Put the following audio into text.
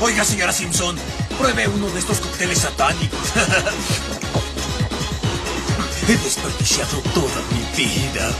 Oiga, señora Simpson, pruebe uno de estos cócteles satánicos. He desperdiciado toda mi vida.